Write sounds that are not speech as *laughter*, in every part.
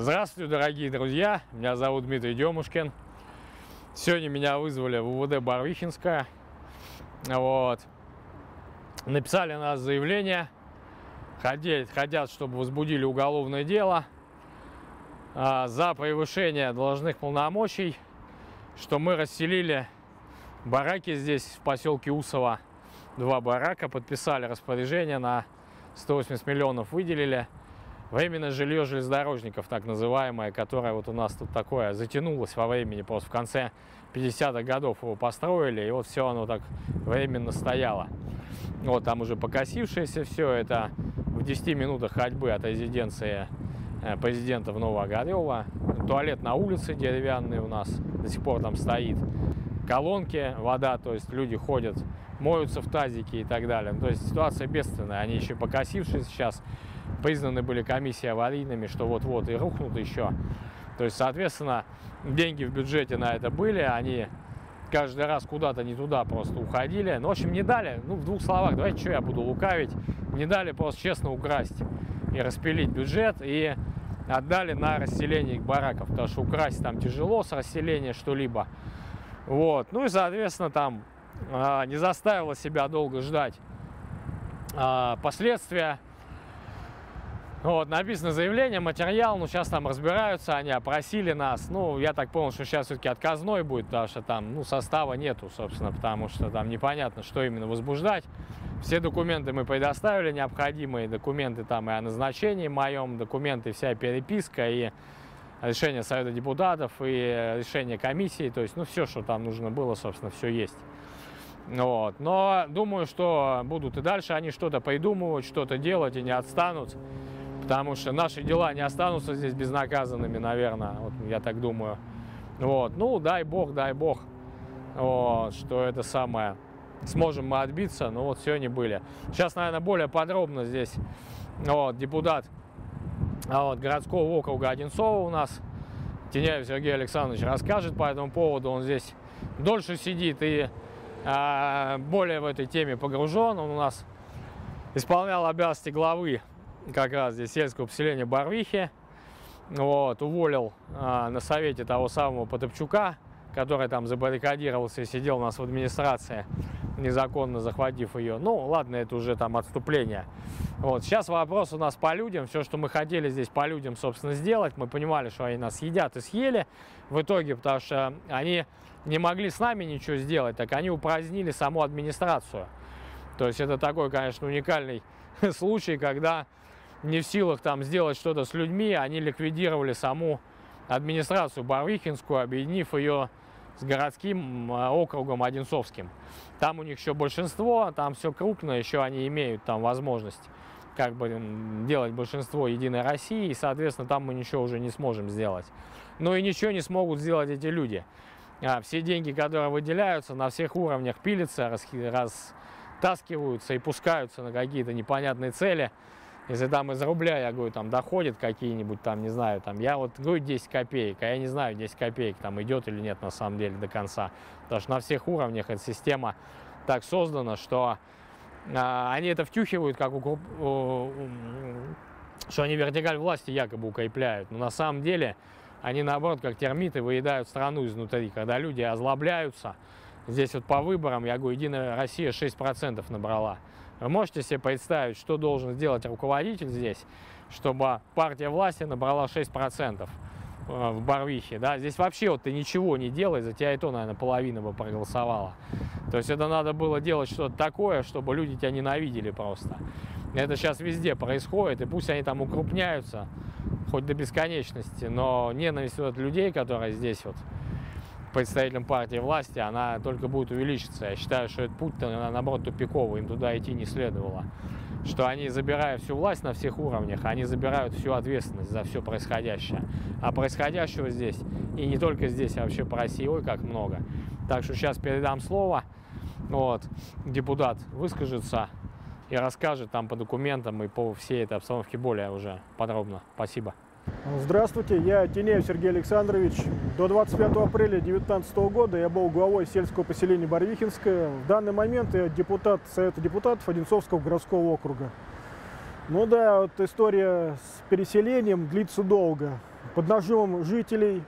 Здравствуйте, дорогие друзья! Меня зовут Дмитрий Демушкин. Сегодня меня вызвали в УВД Барвихинская. Вот. Написали на нас заявление. Хотят, хотят, чтобы возбудили уголовное дело а, за превышение должных полномочий, что мы расселили бараки здесь, в поселке Усово. Два барака, подписали распоряжение на 180 миллионов, выделили. Временное жилье железнодорожников, так называемое, которое вот у нас тут такое затянулось во времени, просто в конце 50-х годов его построили, и вот все оно так временно стояло. Вот там уже покосившееся все, это в 10 минутах ходьбы от резиденции э, президента в Новоогарева. Туалет на улице деревянный у нас до сих пор там стоит. Колонки, вода, то есть люди ходят, моются в тазике и так далее. То есть ситуация бедственная, они еще покосившие сейчас признаны были комиссии аварийными, что вот-вот и рухнут еще. То есть, соответственно, деньги в бюджете на это были, они каждый раз куда-то не туда просто уходили. Ну, в общем, не дали, ну, в двух словах, давайте, что я буду лукавить, не дали просто честно украсть и распилить бюджет, и отдали на расселение бараков, потому что украсть там тяжело с расселения что-либо. Вот, ну и, соответственно, там а, не заставило себя долго ждать а, последствия вот, написано заявление, материал, ну, сейчас там разбираются, они опросили нас. Ну, я так понял, что сейчас все-таки отказной будет, потому что там, ну, состава нету, собственно, потому что там непонятно, что именно возбуждать. Все документы мы предоставили, необходимые документы там и о назначении моем, документы, вся переписка и решение Совета депутатов и решение комиссии, то есть, ну, все, что там нужно было, собственно, все есть. Вот. Но думаю, что будут и дальше они что-то придумывать, что-то делать и не отстанут потому что наши дела не останутся здесь безнаказанными, наверное, вот я так думаю. Вот, ну, дай бог, дай бог, вот, что это самое, сможем мы отбиться, ну, вот сегодня были. Сейчас, наверное, более подробно здесь, вот, депутат вот, городского округа Одинцова у нас, Теняев Сергей Александрович расскажет по этому поводу, он здесь дольше сидит и а, более в этой теме погружен, он у нас исполнял обязанности главы как раз здесь сельского поселения Барвихи. Вот, уволил а, на совете того самого Потопчука, который там забаррикадировался и сидел у нас в администрации, незаконно захватив ее. Ну, ладно, это уже там отступление. Вот, сейчас вопрос у нас по людям. Все, что мы хотели здесь по людям, собственно, сделать, мы понимали, что они нас едят и съели в итоге, потому что они не могли с нами ничего сделать, так они упразднили саму администрацию. То есть это такой, конечно, уникальный *laughs* случай, когда не в силах там сделать что-то с людьми, они ликвидировали саму администрацию Барвихинскую, объединив ее с городским а, округом Одинцовским. Там у них еще большинство, там все крупно, еще они имеют там возможность как бы делать большинство Единой России, и, соответственно, там мы ничего уже не сможем сделать. Но и ничего не смогут сделать эти люди. А все деньги, которые выделяются, на всех уровнях пилятся, растаскиваются и пускаются на какие-то непонятные цели. Если там из рубля, я говорю, там доходит какие-нибудь, там, не знаю, там, я вот говорю 10 копеек, а я не знаю, 10 копеек там идет или нет на самом деле до конца. Потому что на всех уровнях эта система так создана, что а, они это втюхивают, как у, у, что они вертикаль власти якобы укрепляют. Но на самом деле они, наоборот, как термиты, выедают страну изнутри. Когда люди озлобляются, здесь вот по выборам, я говорю, Единая Россия 6% набрала. Вы можете себе представить, что должен сделать руководитель здесь, чтобы партия власти набрала 6% э, в Барвихе, да, здесь вообще вот ты ничего не делай, за тебя и то, наверное, половина бы проголосовала. То есть это надо было делать что-то такое, чтобы люди тебя ненавидели просто. Это сейчас везде происходит, и пусть они там укрупняются, хоть до бесконечности, но ненависть от людей, которые здесь вот представителям партии власти, она только будет увеличиться. Я считаю, что этот путь, наоборот, тупиковый, им туда идти не следовало. Что они, забирая всю власть на всех уровнях, они забирают всю ответственность за все происходящее. А происходящего здесь, и не только здесь, а вообще по России, ой, как много. Так что сейчас передам слово, вот, депутат выскажется и расскажет там по документам и по всей этой обстановке более уже подробно. Спасибо. Здравствуйте, я Тинеев Сергей Александрович. До 25 апреля 2019 года я был главой сельского поселения Барвихинское. В данный момент я депутат Совета депутатов Одинцовского городского округа. Ну да, вот история с переселением длится долго. под нажимом жителей.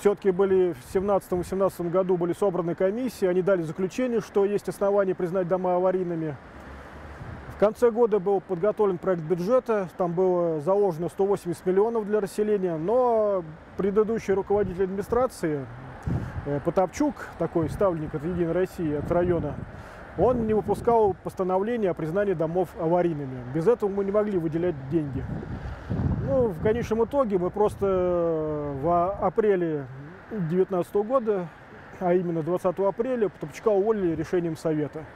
Все-таки были в 17-18 году были собраны комиссии, они дали заключение, что есть основания признать дома аварийными. В конце года был подготовлен проект бюджета, там было заложено 180 миллионов для расселения, но предыдущий руководитель администрации, э, Потапчук, такой ставленник от Единой России, от района, он не выпускал постановление о признании домов аварийными. Без этого мы не могли выделять деньги. Ну, в конечном итоге мы просто в апреле 2019 года, а именно 20 апреля, Потапчука уволили решением Совета.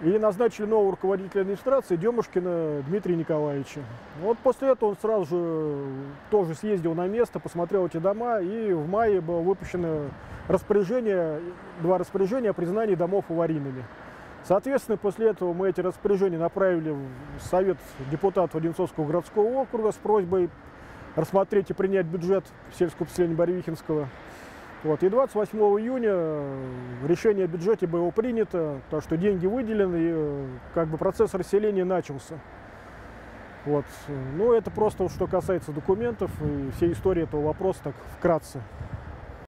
И назначили нового руководителя администрации Демушкина Дмитрия Николаевича. Вот после этого он сразу же тоже съездил на место, посмотрел эти дома, и в мае было выпущено распоряжение, два распоряжения о признании домов аварийными. Соответственно, после этого мы эти распоряжения направили в Совет депутатов Одинцовского городского округа с просьбой рассмотреть и принять бюджет сельского поселения Барвихинского. Вот. И 28 июня э, решение о бюджете было принято, то, что деньги выделены, и э, как бы процесс расселения начался. Вот. Ну, это просто что касается документов и всей истории этого вопроса, так вкратце.